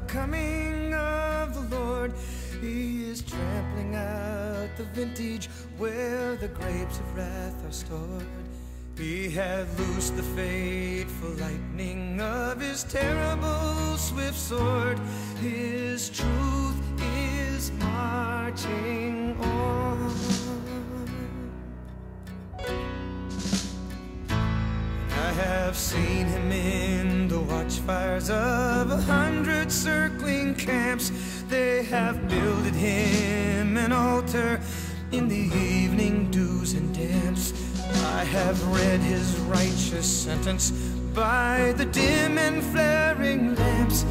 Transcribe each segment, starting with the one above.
the coming of the Lord. He is trampling out the vintage where the grapes of wrath are stored. He hath loosed the fateful lightning of his terrible swift sword. His truth is marching on. I have seen him in watchfires of a hundred circling camps. They have builded him an altar in the evening dews and damps. I have read his righteous sentence by the dim and flaring lamps.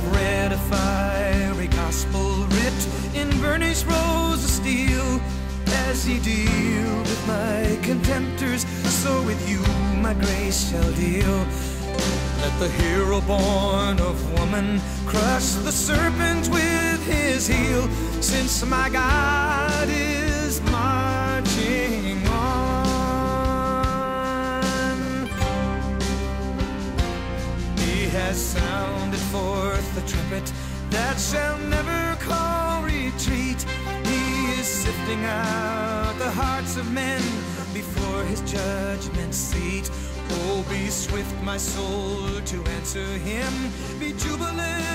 I have read a fiery gospel writ in burnished rows of steel. As he deal with my contemptors, so with you my grace shall deal. Let the hero born of woman crush the serpent with his heel, since my God is sounded forth the trumpet that shall never call retreat. He is sifting out the hearts of men before his judgment seat. Oh, be swift, my soul, to answer him. Be jubilant,